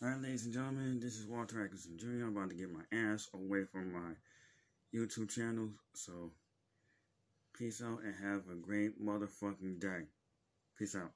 Alright, ladies and gentlemen, this is Walter Atkinson Jr. I'm about to get my ass away from my YouTube channel. So, peace out and have a great motherfucking day. Peace out.